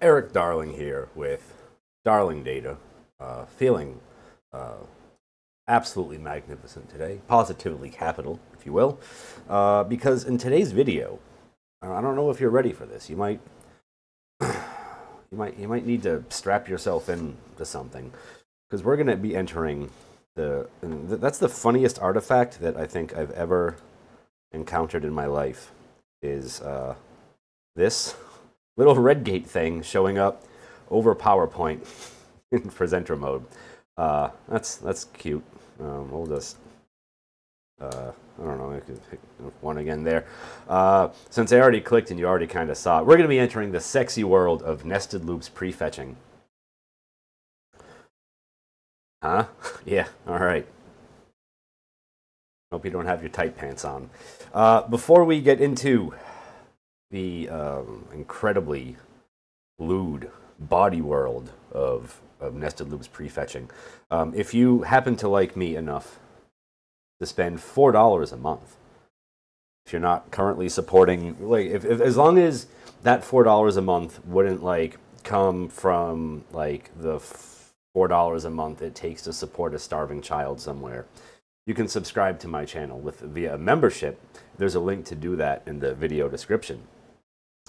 Erik Darling here with Darling Data, uh, feeling uh, absolutely magnificent today, positively capital, if you will, uh, because in today's video, I don't know if you're ready for this. You might, you might, you might need to strap yourself in to something, because we're going to be entering the. That's the funniest artifact that I think I've ever encountered in my life. Is uh, this little Redgate thing showing up over PowerPoint in presenter mode. Uh, that's that's cute. Um, we'll just uh, I don't know, I could pick one again there. Uh, since I already clicked and you already kind of saw it, we're going to be entering the sexy world of nested loops prefetching. Huh? yeah, all right. Hope you don't have your tight pants on. Uh, before we get into the um, incredibly lewd body world of, of nested loops prefetching. Um, if you happen to like me enough to spend four dollars a month, if you're not currently supporting, like if, if as long as that four dollars a month wouldn't like come from like the four dollars a month it takes to support a starving child somewhere you can subscribe to my channel with via a membership there's a link to do that in the video description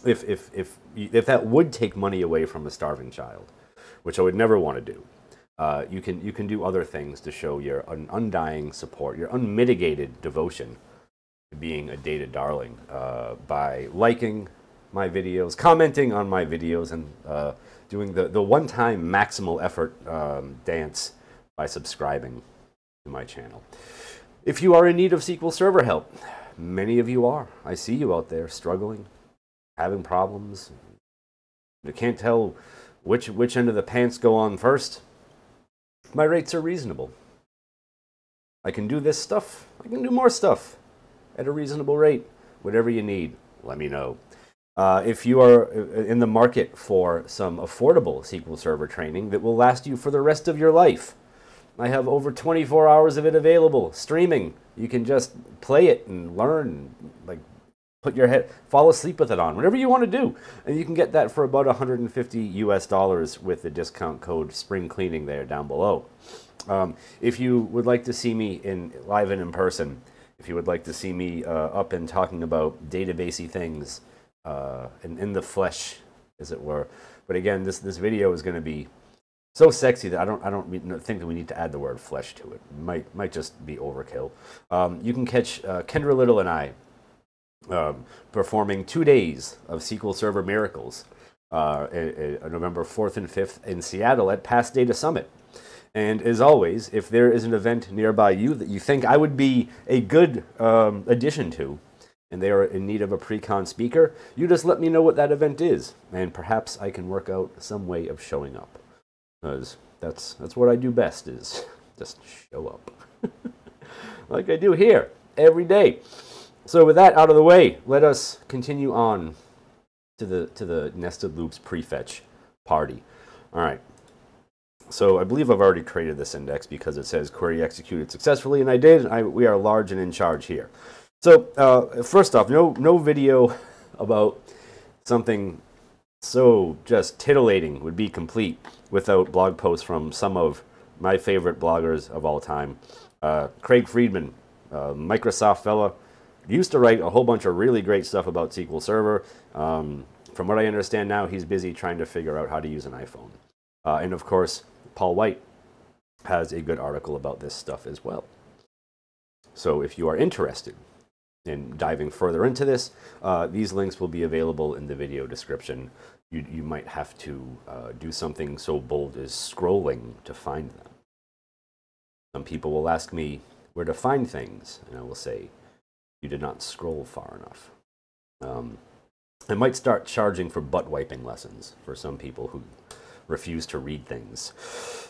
if, if, if, if that would take money away from a starving child, which I would never want to do, uh, you, can, you can do other things to show your un undying support, your unmitigated devotion to being a data darling uh, by liking my videos, commenting on my videos, and uh, doing the, the one-time maximal effort um, dance by subscribing to my channel. If you are in need of SQL Server help, many of you are. I see you out there struggling, having problems. You can't tell which, which end of the pants go on first. My rates are reasonable. I can do this stuff. I can do more stuff at a reasonable rate. Whatever you need, let me know. Uh, if you are uh, in the market for some affordable SQL Server training that will last you for the rest of your life, I have over 24 hours of it available, streaming. You can just play it and learn, like put your head, fall asleep with it on, whatever you want to do. And you can get that for about 150 US dollars with the discount code spring cleaning there down below. Um, if you would like to see me in live and in person, if you would like to see me uh, up and talking about databasey things uh, in, in the flesh, as it were. But again, this, this video is going to be so sexy that I don't I don't think that we need to add the word flesh to it. Might might just be overkill. Um, you can catch uh, Kendra Little and I um, performing two days of SQL Server Miracles, uh, November 4th and 5th in Seattle at PASS Data Summit. And as always, if there is an event nearby you that you think I would be a good um, addition to, and they are in need of a pre-con speaker, you just let me know what that event is, and perhaps I can work out some way of showing up. Because that's, that's what I do best is just show up. like I do here every day. So with that out of the way, let us continue on to the, to the nested loops prefetch party. All right. So I believe I've already created this index because it says query executed successfully, and I did. I, we are large and in charge here. So uh, first off, no, no video about something so just titillating would be complete without blog posts from some of my favorite bloggers of all time. Uh, Craig Friedman, uh, Microsoft fella, used to write a whole bunch of really great stuff about SQL Server. Um, from what I understand now, he's busy trying to figure out how to use an iPhone. Uh, and of course, Paul White has a good article about this stuff as well. So if you are interested in diving further into this, uh, these links will be available in the video description. You, you might have to uh, do something so bold as scrolling to find them. Some people will ask me where to find things, and I will say, you did not scroll far enough. Um, I might start charging for butt wiping lessons for some people who refuse to read things.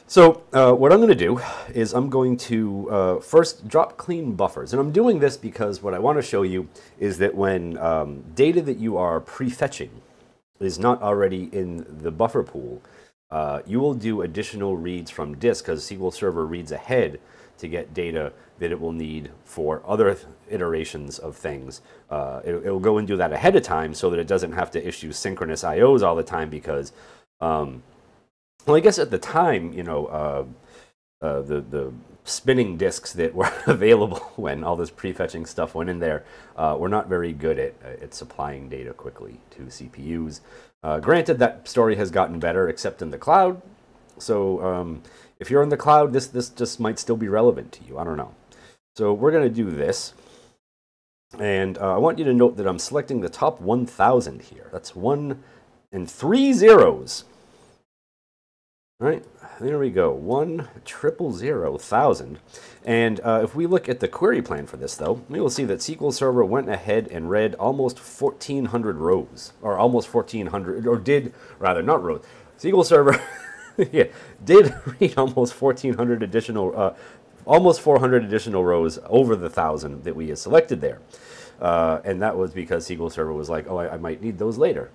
So uh, what I'm going to do is I'm going to uh, first drop clean buffers. And I'm doing this because what I want to show you is that when um, data that you are prefetching is not already in the buffer pool, uh, you will do additional reads from disk because SQL Server reads ahead to get data that it will need for other iterations of things. Uh, it, will go and do that ahead of time so that it doesn't have to issue synchronous IOs all the time because, um, well, I guess at the time, you know, uh, uh, the the spinning disks that were available when all this prefetching stuff went in there uh, were not very good at, at supplying data quickly to CPUs. Uh, granted, that story has gotten better, except in the cloud. So um, if you're in the cloud, this this just might still be relevant to you. I don't know. So we're going to do this. And uh, I want you to note that I'm selecting the top 1,000 here. That's one and three zeros. All right, there we go. One triple zero thousand. And uh, if we look at the query plan for this, though, we will see that SQL Server went ahead and read almost 1,400 rows, or almost 1,400, or did rather not rows. SQL Server, yeah, did read almost 1,400 additional, uh, almost 400 additional rows over the thousand that we had selected there. Uh, and that was because SQL Server was like, oh, I, I might need those later.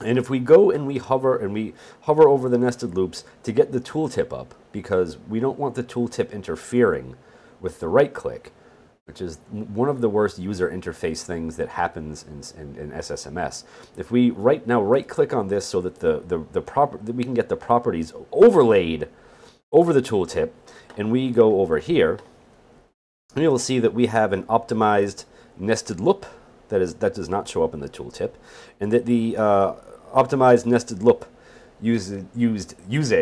And if we go and we hover and we hover over the nested loops to get the tooltip up, because we don't want the tooltip interfering with the right click, which is one of the worst user interface things that happens in, in, in SSMS. If we right now right click on this so that the, the, the proper, that we can get the properties overlaid over the tooltip, and we go over here, you'll see that we have an optimized nested loop that is that does not show up in the tooltip, and that the uh, optimized nested loop used used used.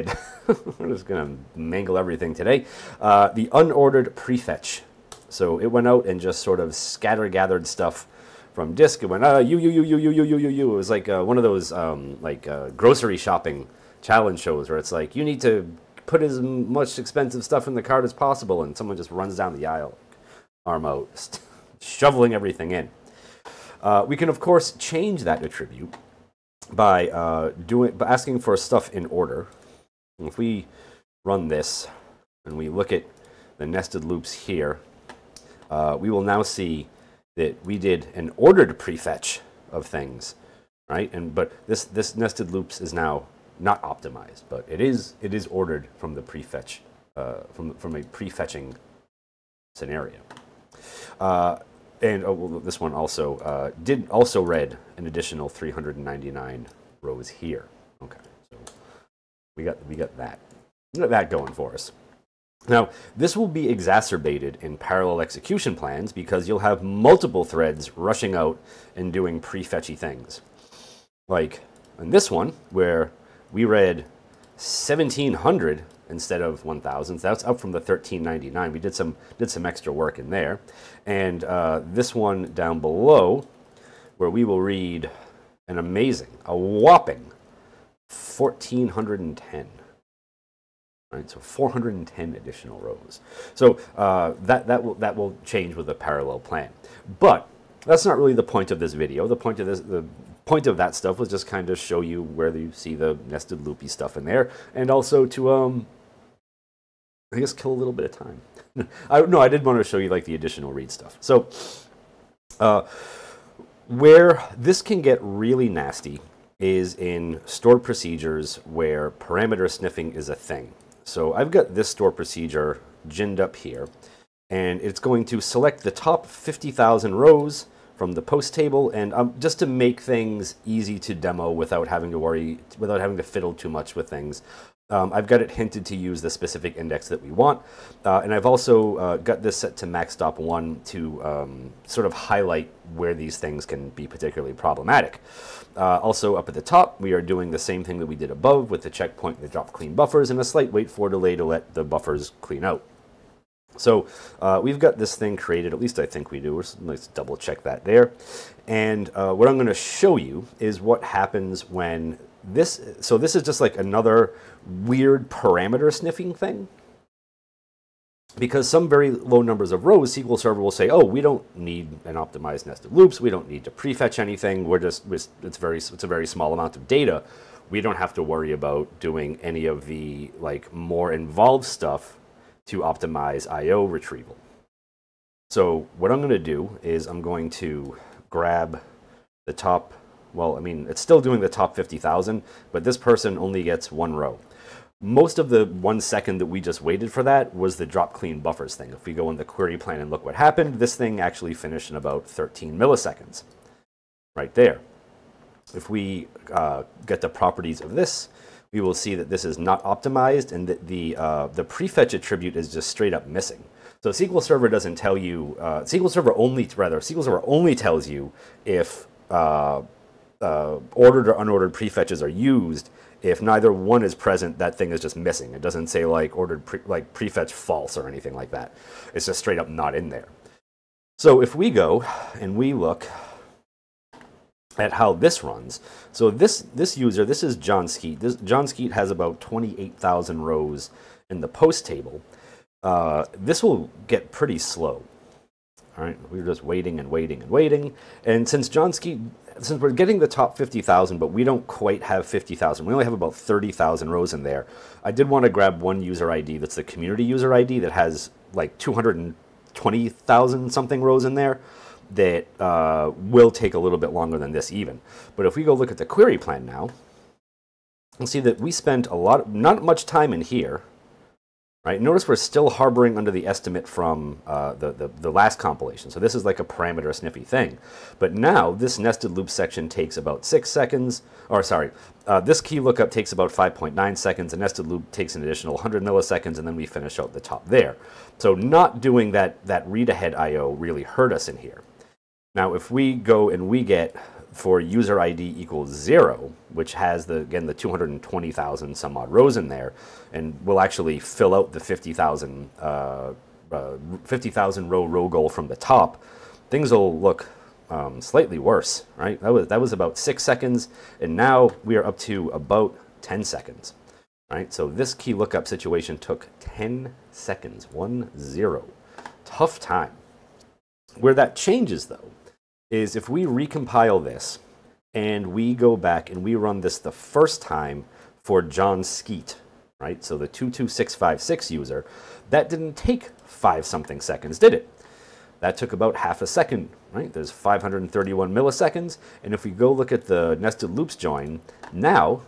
We're just gonna mangle everything today. Uh, the unordered prefetch. So it went out and just sort of scatter gathered stuff from disk. It went uh, you you you you you you you you you. It was like uh, one of those um, like uh, grocery shopping challenge shows where it's like you need to put as much expensive stuff in the cart as possible, and someone just runs down the aisle, arm out, shoveling everything in. Uh, we can, of course, change that attribute by uh, doing by asking for stuff in order. If we run this and we look at the nested loops here, uh, we will now see that we did an ordered prefetch of things, right? And but this this nested loops is now not optimized, but it is it is ordered from the prefetch uh, from from a prefetching scenario. Uh, and oh, well, this one also uh, did also read an additional 399 rows here. Okay, so we got we got that we got that going for us. Now, this will be exacerbated in parallel execution plans because you'll have multiple threads rushing out and doing prefetchy things. Like in this one, where we read 1700 instead of 1,000. So that's up from the 1399. We did some did some extra work in there, and uh, this one down below, where we will read an amazing, a whopping 1,410. Right, so 410 additional rows. So uh, that that will that will change with a parallel plan, but that's not really the point of this video. The point of this the point of that stuff was just kind of show you where you see the nested loopy stuff in there, and also to um, I guess kill a little bit of time. I, no, I did want to show you like the additional read stuff. So uh, where this can get really nasty is in stored procedures where parameter sniffing is a thing. So I've got this store procedure ginned up here, and it's going to select the top 50,000 rows from the post table, and um, just to make things easy to demo without having to worry, without having to fiddle too much with things, um, I've got it hinted to use the specific index that we want. Uh, and I've also uh, got this set to max maxdop1 to um, sort of highlight where these things can be particularly problematic. Uh, also up at the top, we are doing the same thing that we did above with the checkpoint, the drop clean buffers, and a slight wait for delay to let the buffers clean out. So uh, we've got this thing created, at least I think we do. Let's double check that there. And uh, what I'm going to show you is what happens when this, so this is just like another weird parameter sniffing thing. Because some very low numbers of rows, SQL Server will say, oh, we don't need an optimized nested loops. We don't need to prefetch anything. We're just, it's, very, it's a very small amount of data. We don't have to worry about doing any of the like more involved stuff to optimize IO retrieval. So what I'm going to do is I'm going to grab the top well, I mean, it's still doing the top 50,000, but this person only gets one row. Most of the one second that we just waited for that was the drop clean buffers thing. If we go in the query plan and look what happened, this thing actually finished in about 13 milliseconds, right there. If we uh, get the properties of this, we will see that this is not optimized and that the, uh, the prefetch attribute is just straight up missing. So SQL Server doesn't tell you, uh, SQL Server only, rather, SQL Server only tells you if uh, uh, ordered or unordered prefetches are used if neither one is present, that thing is just missing. It doesn't say like ordered pre, like prefetch false or anything like that. It's just straight up not in there. So if we go and we look at how this runs, so this this user, this is Jon Skeet. This, Jon Skeet has about 28,000 rows in the post table. Uh, this will get pretty slow. All right, we are just waiting and waiting and waiting. And since Jon Skeet since we're getting the top 50,000, but we don't quite have 50,000, we only have about 30,000 rows in there. I did want to grab one user ID that's the community user ID that has like 220,000 something rows in there that uh, will take a little bit longer than this even. But if we go look at the query plan now, we'll see that we spent a lot, not much time in here, Right? Notice we're still harboring under the estimate from uh, the, the, the, last compilation. So this is like a parameter sniffy thing. But now this nested loop section takes about six seconds, or sorry, uh, this key lookup takes about 5.9 seconds. A nested loop takes an additional 100 milliseconds, and then we finish out the top there. So not doing that, that read ahead IO really hurt us in here. Now if we go and we get for user ID equals zero, which has the again the 220,000 some odd rows in there, and will actually fill out the 50,000 uh, uh, 50,000 row row goal from the top, things will look um, slightly worse, right? That was that was about six seconds, and now we are up to about 10 seconds, right? So this key lookup situation took 10 seconds, one zero, tough time. Where that changes though is if we recompile this and we go back and we run this the first time for Jon Skeet, right? So the 22656 user, that didn't take five something seconds, did it? That took about half a second, right? There's 531 milliseconds. And if we go look at the nested loops join, now,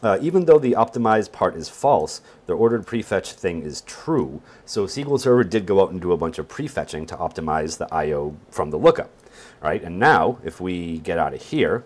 uh, even though the optimized part is false, the ordered prefetch thing is true. So SQL Server did go out and do a bunch of prefetching to optimize the I.O. from the lookup right? And now, if we get out of here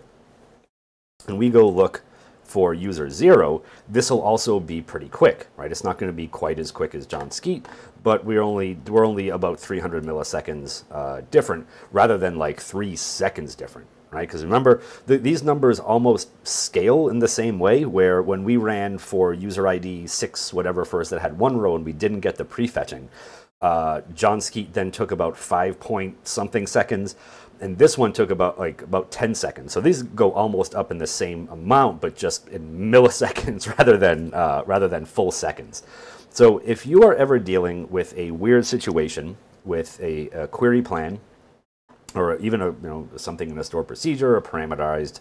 and we go look for user zero, this will also be pretty quick, right? It's not going to be quite as quick as Jon Skeet, but we're only we're only about 300 milliseconds uh, different, rather than like three seconds different, right? Because remember, th these numbers almost scale in the same way. Where when we ran for user ID six whatever first that had one row and we didn't get the prefetching, uh, Jon Skeet then took about five point something seconds and this one took about like about 10 seconds. So these go almost up in the same amount, but just in milliseconds rather than uh, rather than full seconds. So if you are ever dealing with a weird situation with a, a query plan, or even a you know something in a stored procedure, a parameterized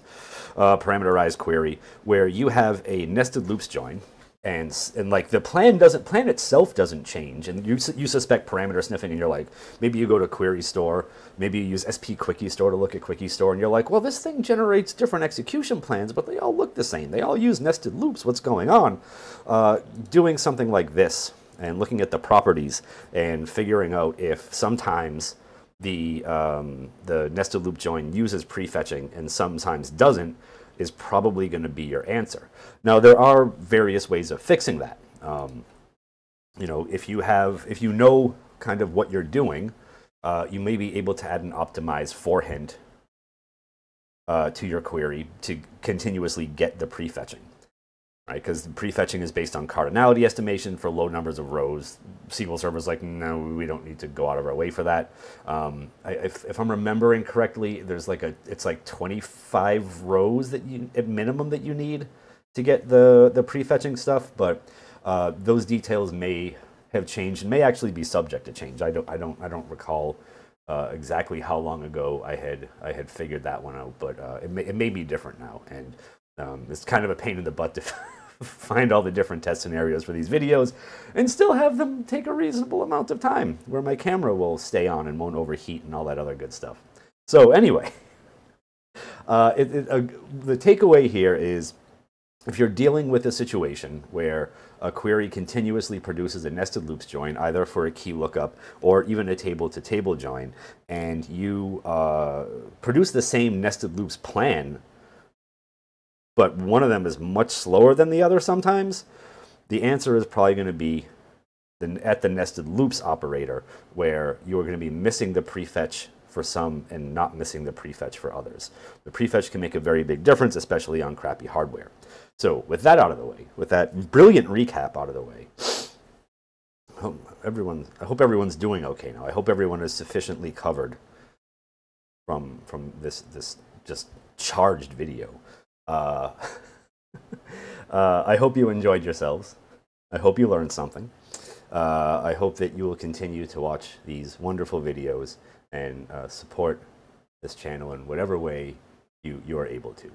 uh, parameterized query, where you have a nested loops join and and like the plan doesn't plan itself doesn't change. And you you suspect parameter sniffing and you're like maybe you go to query store maybe you use sp_QuickieStore to look at quickie store and you're like well this thing generates different execution plans but they all look the same. They all use nested loops. What's going on? Uh, doing something like this and looking at the properties and figuring out if sometimes the um, the nested loop join uses prefetching and sometimes doesn't is probably going to be your answer. Now, there are various ways of fixing that. Um, you know, if you have, if you know kind of what you're doing, uh, you may be able to add an optimized for hint uh, to your query to continuously get the prefetching right? Because prefetching is based on cardinality estimation for low numbers of rows. SQL Server's like, no, we don't need to go out of our way for that. Um, I, if, if, I'm remembering correctly, there's like a, it's like 25 rows that you, at minimum that you need to get the, the prefetching stuff, but uh, those details may have changed and may actually be subject to change. I don't, I don't, I don't recall uh, exactly how long ago I had, I had figured that one out, but uh, it, may, it may be different now. And um, it's kind of a pain in the butt to find all the different test scenarios for these videos and still have them take a reasonable amount of time where my camera will stay on and won't overheat and all that other good stuff. So anyway, uh, it, it, uh, the takeaway here is if you're dealing with a situation where a query continuously produces a nested loops join, either for a key lookup or even a table to table join, and you uh, produce the same nested loops plan, but one of them is much slower than the other sometimes, the answer is probably going to be the, at the nested loops operator, where you're going to be missing the prefetch for some and not missing the prefetch for others. The prefetch can make a very big difference, especially on crappy hardware. So with that out of the way, with that brilliant recap out of the way, I hope everyone, I hope everyone's doing okay now. I hope everyone is sufficiently covered from from this this just charged video. Uh, uh, I hope you enjoyed yourselves. I hope you learned something. Uh, I hope that you will continue to watch these wonderful videos and uh, support this channel in whatever way you, you are able to,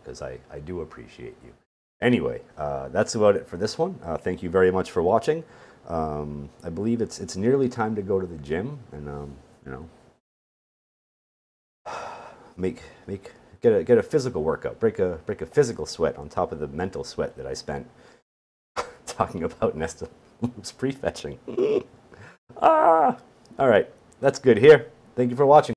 because um, I, I do appreciate you. Anyway, uh, that's about it for this one. Uh, thank you very much for watching. Um, I believe it's it's nearly time to go to the gym and um, you know make make get a get a physical workout, break a break a physical sweat on top of the mental sweat that I spent talking about nested loops prefetching. ah, all right, that's good here. Thank you for watching.